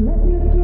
Let it